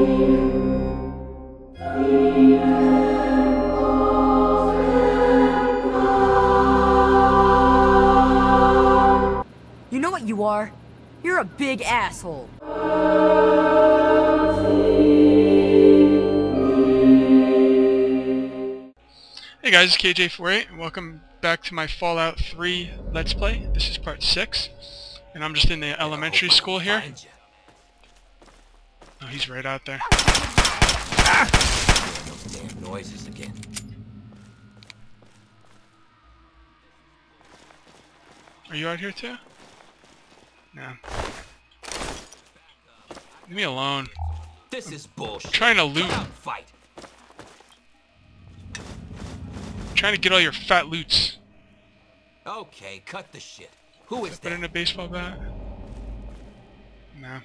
You know what you are? You're a big asshole. Hey guys, it's KJ48 and welcome back to my Fallout 3 Let's Play. This is part 6. And I'm just in the elementary school here. Oh, he's right out there. Ah! Those damn noises again. Are you out here too? No. Leave me alone. This is bullshit. trying to loot. Come out and fight. trying to get all your fat loots. Okay, cut the shit. Who is than that? a baseball bat? No.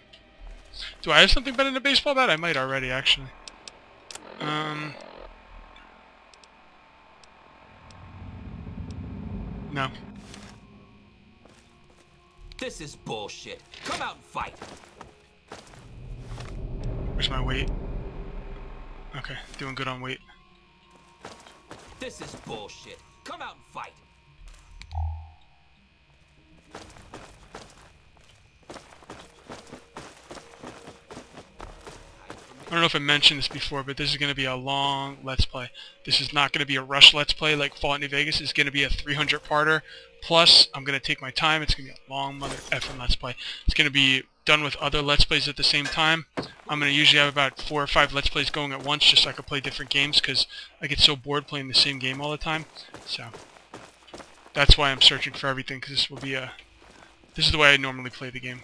Do I have something better than a baseball bat? I might already, actually. Um... No. This is bullshit. Come out and fight. Where's my weight? Okay, doing good on weight. This is bullshit. Come out and fight. I don't know if I mentioned this before, but this is going to be a long Let's Play. This is not going to be a rush Let's Play like Fallout New Vegas. It's going to be a 300-parter. Plus, I'm going to take my time. It's going to be a long mother effing Let's Play. It's going to be done with other Let's Plays at the same time. I'm going to usually have about four or five Let's Plays going at once just so I can play different games because I get so bored playing the same game all the time. So, that's why I'm searching for everything because this will be a... This is the way I normally play the game.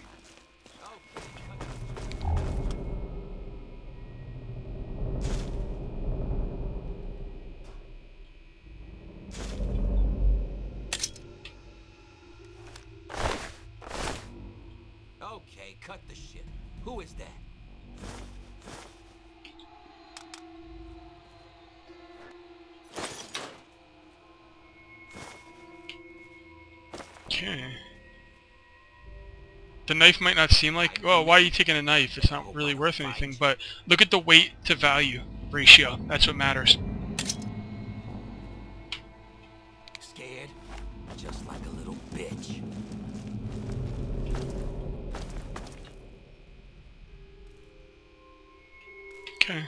Knife might not seem like, well, why are you taking a knife? It's not really worth anything, but look at the weight to value ratio. That's what matters. Scared? Just like a little bitch. Okay.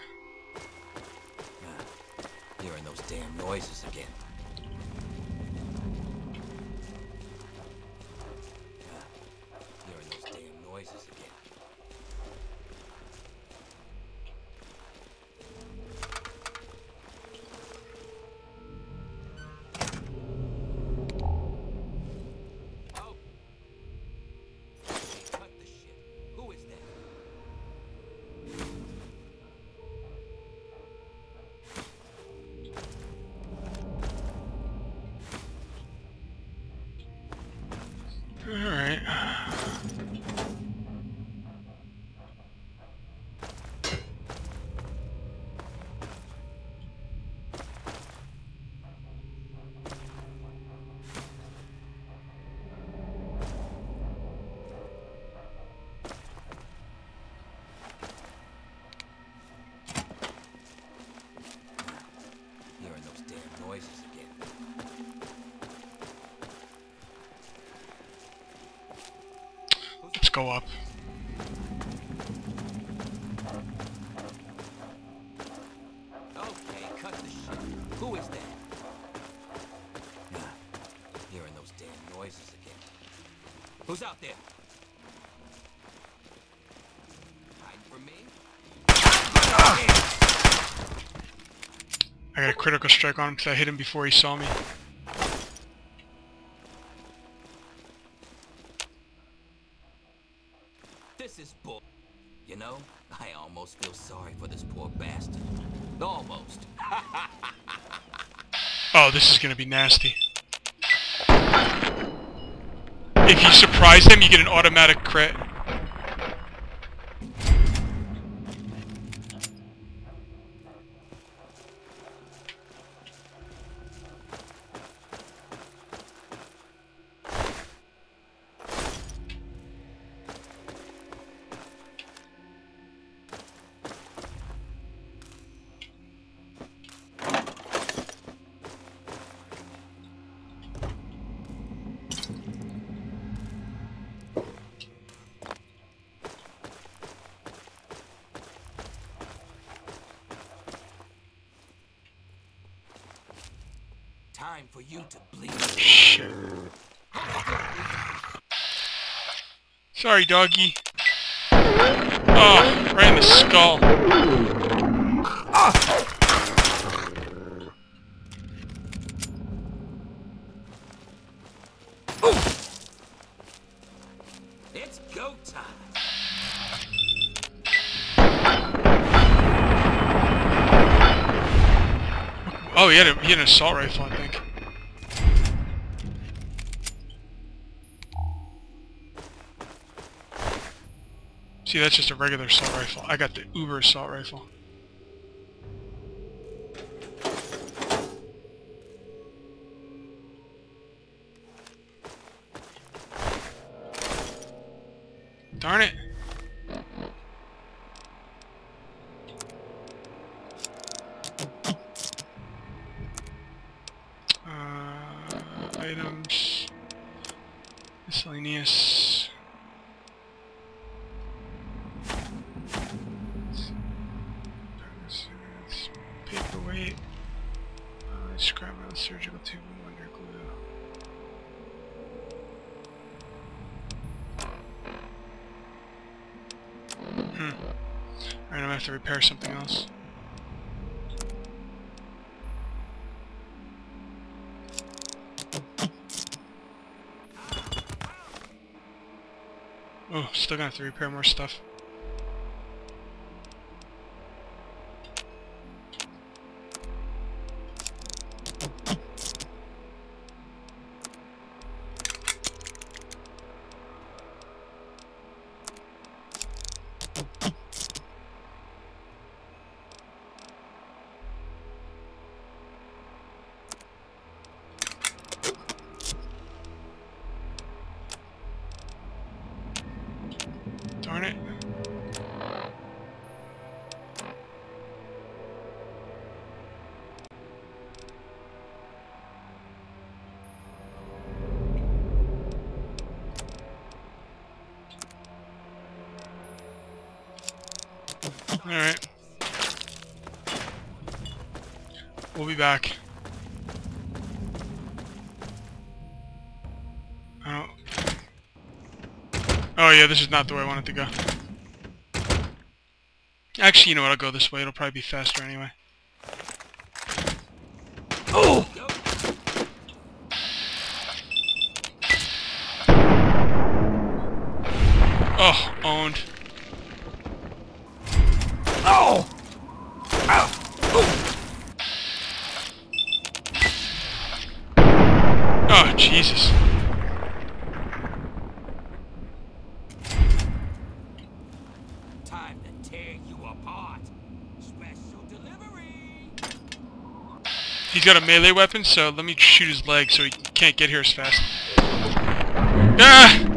Go up. Okay, cut the shit. Who is that? Nah, hearing those damn noises again. Who's out there? Hiding from me? I got a critical strike on him because I hit him before he saw me. This is bull. You know, I almost feel sorry for this poor bastard. Almost. Oh, this is gonna be nasty. If you surprise him, you get an automatic crit. Time for you to bleed. Sorry, doggy. Oh, right in the skull. It's go time. Oh, he had, a, he had an assault rifle, I think. See, that's just a regular assault rifle. I got the Uber assault rifle. Darn it. Uh, scrap metal, surgical tube, and wonder glue. Hmm. Alright, I'm gonna have to repair something else. Oh, still gonna have to repair more stuff. Alright. We'll be back. Oh. Oh yeah, this is not the way I wanted to go. Actually, you know what, I'll go this way. It'll probably be faster anyway. Oh, owned. Oh! Ow! Oh, Jesus. Time to tear you apart. Special delivery. He's got a melee weapon, so let me shoot his leg so he can't get here as fast. Ah!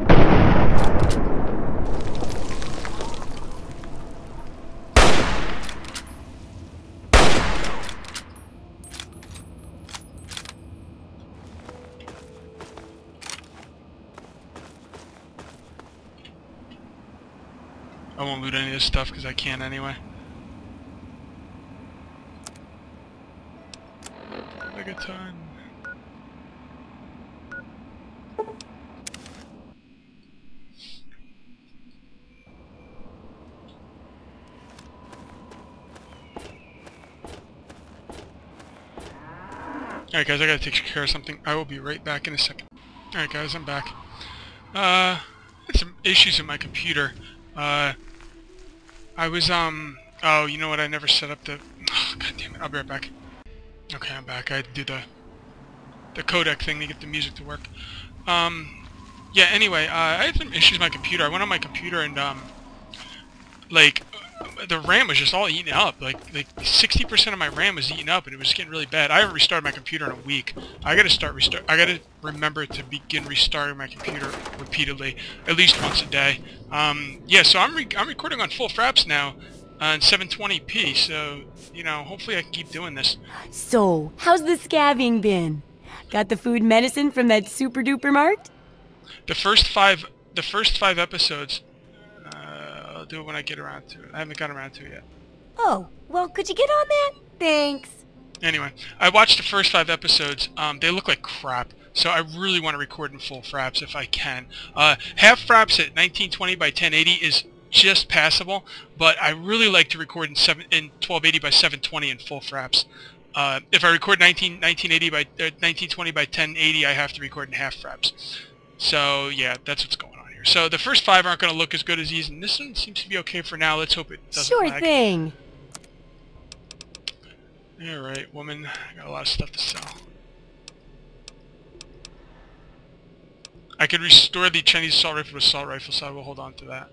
Loot any of this stuff because I can anyway. Megaton. Alright guys, I gotta take care of something. I will be right back in a second. Alright guys, I'm back. Uh, some issues with my computer. Uh, I was, um, oh, you know what, I never set up the, oh, god damn it, I'll be right back. Okay, I'm back. I had to do the, the codec thing to get the music to work. Um, yeah, anyway, uh, I had some issues with my computer. I went on my computer and, um, like, the RAM was just all eaten up. Like, like 60% of my RAM was eaten up, and it was getting really bad. I haven't restarted my computer in a week. I gotta start restart. I gotta remember to begin restarting my computer repeatedly, at least once a day. Um, yeah, so I'm re I'm recording on full fraps now, uh, in 720p. So, you know, hopefully I can keep doing this. So, how's the scabbing been? Got the food medicine from that super duper mart? The first five, the first five episodes. Do it when I get around to it. I haven't got around to it yet. Oh, well, could you get on that? Thanks. Anyway, I watched the first five episodes. Um, they look like crap, so I really want to record in full fraps if I can. Uh, half fraps at 1920 by 1080 is just passable, but I really like to record in seven in 1280 by 720 in full fraps. Uh, if I record 19, 1980 by uh, 1920 by 1080, I have to record in half fraps. So yeah, that's what's going on. So the first five aren't going to look as good as these, and this one seems to be okay for now. Let's hope it doesn't Sure lag. thing. Alright, woman. I got a lot of stuff to sell. I could restore the Chinese assault rifle to assault rifle, so I will hold on to that.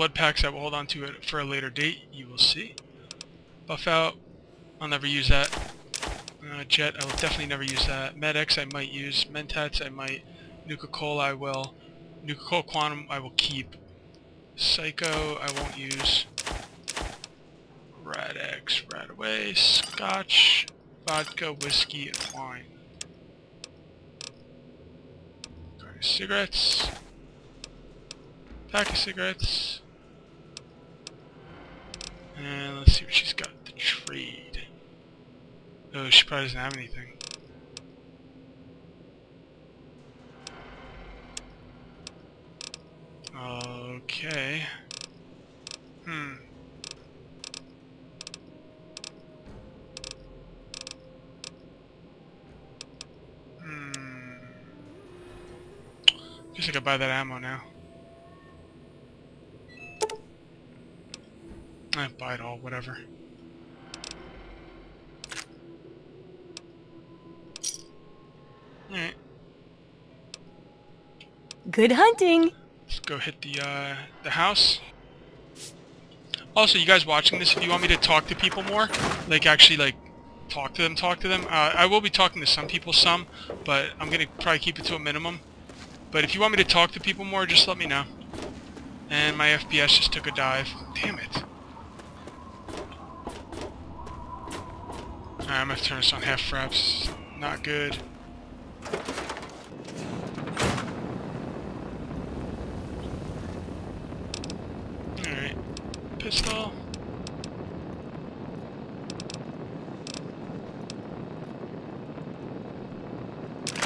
Blood packs I will hold on to it for a later date, you will see. Buff out, I'll never use that. Uh, Jet, I will definitely never use that. Med-X I might use. Mentats I might. Nuka-Cola I will. Nuka-Cola Quantum I will keep. Psycho I won't use. Rad-X, Rad-Away, Scotch, Vodka, Whiskey, and Wine. Cigarettes. Pack of cigarettes. And let's see what she's got. The trade. Oh, she probably doesn't have anything. Okay. Hmm. Hmm. Guess I could buy that ammo now. I buy it all, whatever. Alright, Good hunting. let's go hit the, uh, the house. Also, you guys watching this, if you want me to talk to people more, like actually, like, talk to them, talk to them, uh, I will be talking to some people some, but I'm gonna probably keep it to a minimum. But if you want me to talk to people more, just let me know. And my FPS just took a dive. Damn it. Alright, I'm gonna turn this on half fraps. Not good. Alright. Pistol.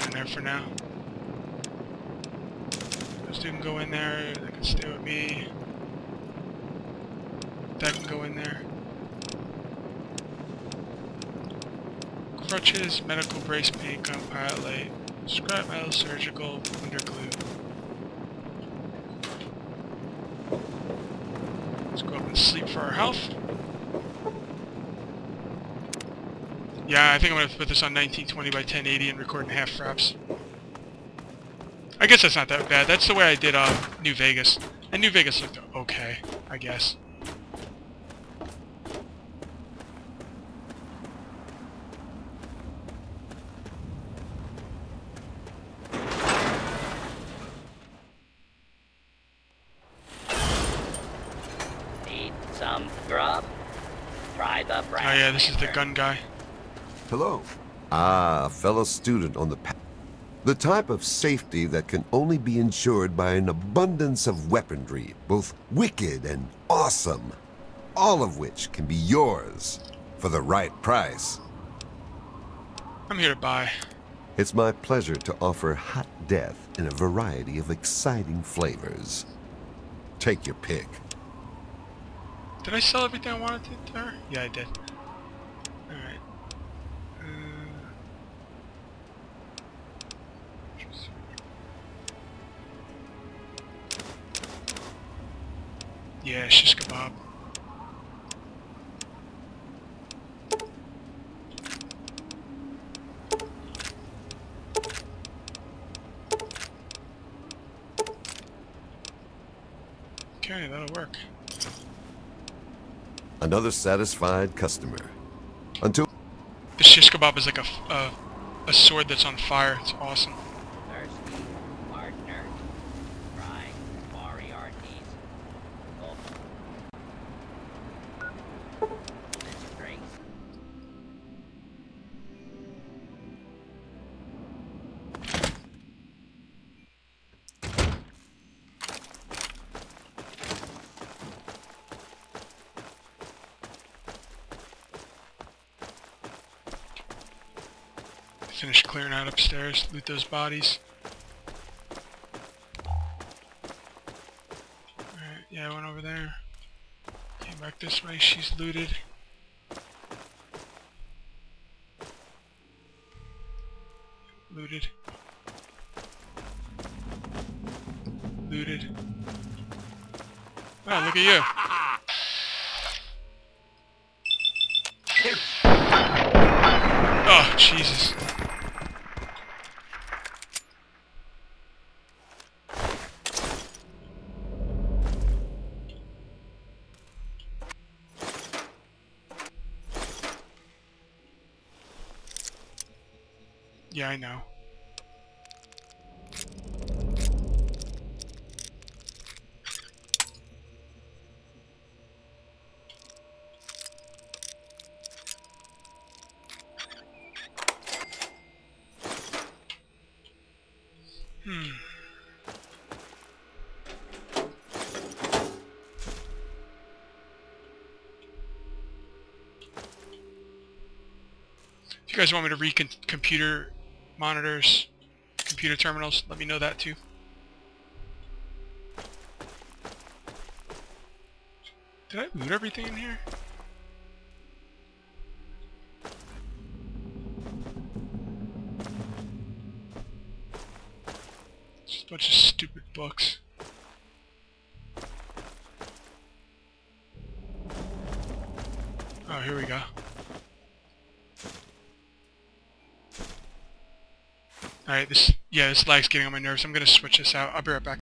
In there for now. Those two can go in there. They can stay with me. That can go in there. Crutches, medical brace paint, gun pilot light, scrap metal, surgical, wonder glue. Let's go up and sleep for our health. Yeah, I think I'm gonna put this on 1920 by 1080 and record in half fraps. I guess that's not that bad. That's the way I did uh, New Vegas. And New Vegas looked okay, I guess. Need some grub? Try the Oh yeah, this is the gun guy. Hello. Ah, a fellow student on the path. The type of safety that can only be ensured by an abundance of weaponry, both wicked and awesome. All of which can be yours for the right price. I'm here to buy. It's my pleasure to offer hot death in a variety of exciting flavors. Take your pick. Did I sell everything I wanted to there? Yeah, I did. Yeah, shish kebab. Okay, that'll work. Another satisfied customer. Until The shish kebab is like a a sword that's on fire. It's awesome. Upstairs. Loot those bodies. Alright, yeah, I went over there. Came back this way. She's looted. Looted. Looted. Wow, look at you. Yeah, I know. Hmm. You guys want me to recon computer monitors, computer terminals, let me know that too. Did I loot everything in here? Just a bunch of stupid books. Alright, this, yeah, this lag's getting on my nerves. I'm gonna switch this out. I'll be right back.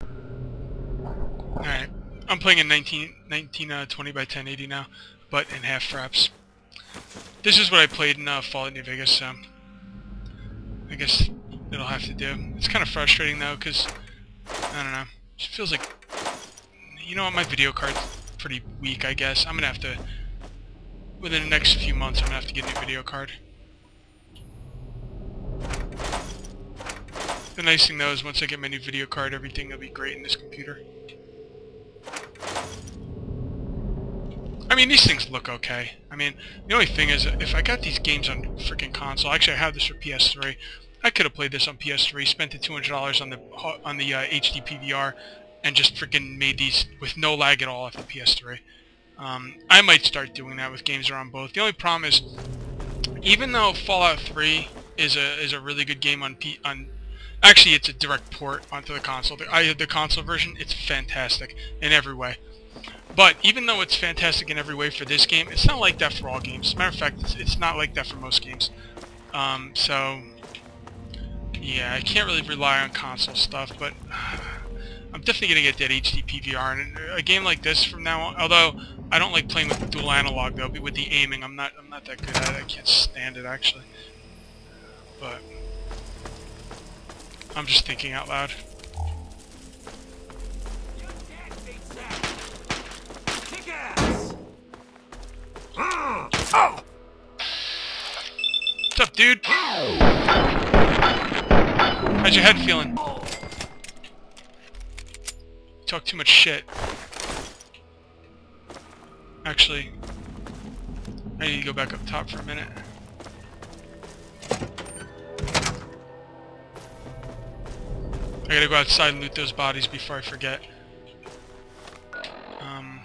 Alright, I'm playing in 19, 1920 uh, 20 by 1080 now, but in half fraps. This is what I played in uh, Fallout New Vegas, so I guess it'll have to do. It's kind of frustrating though, because, I don't know, it feels like, you know what, my video card's pretty weak, I guess. I'm gonna have to, within the next few months, I'm gonna have to get a new video card. The nice thing though is once I get my new video card, everything will be great in this computer. I mean, these things look okay. I mean, the only thing is, if I got these games on freaking console, actually I have this for PS3, I could have played this on PS3, spent the $200 on the on the uh, HD PVR, and just freaking made these with no lag at all off the PS3. Um, I might start doing that with games on both. The only problem is, even though Fallout 3 is a is a really good game on P on Actually, it's a direct port onto the console. The, I the console version. It's fantastic in every way. But even though it's fantastic in every way for this game, it's not like that for all games. As a matter of fact, it's, it's not like that for most games. Um, so, yeah, I can't really rely on console stuff, but I'm definitely going to get that HD PVR. And a game like this from now on, although I don't like playing with dual analog, though, with the aiming, I'm not, I'm not that good at it. I can't stand it, actually. But... I'm just thinking out loud. What's up, dude? How's your head feeling? Talk too much shit. Actually, I need to go back up top for a minute. I gotta go outside and loot those bodies before I forget. Um,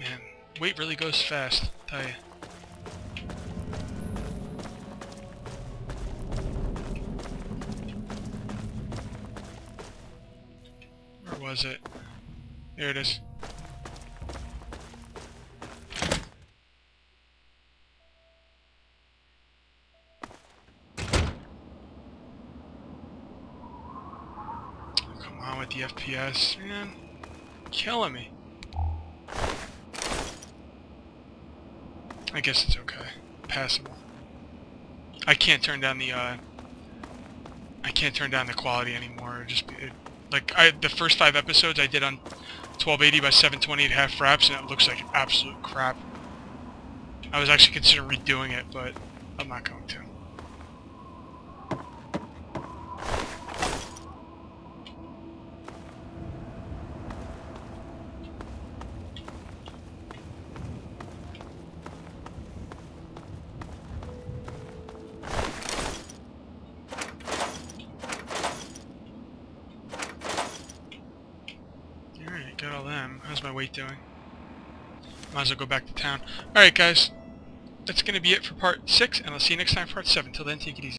man, weight really goes fast, I tell you. Where was it? There it is. Come on with the FPS, man. Killing me. I guess it's okay. Passable. I can't turn down the, uh... I can't turn down the quality anymore. Just, it, like, I the first five episodes I did on 1280 by 720 at half fraps, and it looks like absolute crap. I was actually considering redoing it, but I'm not going to. As well go back to town. Alright guys, that's going to be it for part 6, and I'll see you next time for part 7. Till then, take it easy.